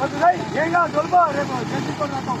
మధురై ఏగా దొల్బా రేపు జల్దీ కొన్నాం